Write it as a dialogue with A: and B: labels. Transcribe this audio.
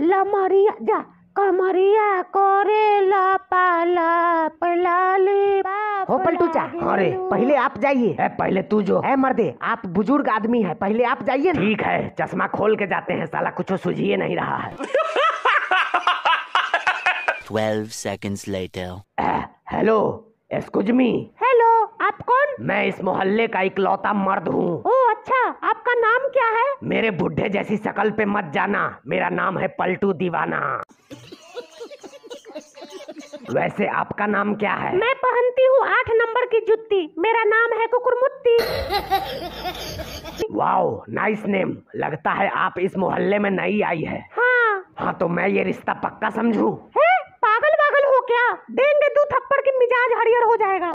A: ला मारिया जा। कमरिया कोरेला पाला पलाली
B: हो पलटू चा।
C: अरे
B: पहले आप जाइए।
C: है पहले तू जो।
B: है मर्दे आप बुज़ुर्ग आदमी है पहले आप जाइए
C: ठीक है चश्मा खोल के जाते हैं साला कुछ सूझिए नहीं रहा है।
D: 12 seconds later.
C: Hello excuse me.
A: Hello आप कौन?
C: मैं इस मोहल्ले का इकलौता मर्द हूँ।
A: ओ अच्छा आपका नाम क्या है?
C: मेरे बुढ़े जैसी शकल पे मत जाना। मेरा नाम है पलटू दीवाना। वैसे आपका नाम क्या है?
A: मैं पहनती हूँ आठ नंबर की जुत्ती। मेरा नाम है कुकुरमुत्ती।
C: Wow nice name. लगता है आप इस मोहल्ले में नई आई है।
A: हाँ।
C: हाँ तो मैं ये रिश्ता पक्का समझू?
A: है? पागल वागल हो क्या? देंगे दो थप्पड़ की मिजाज हरियर हो जाएगा।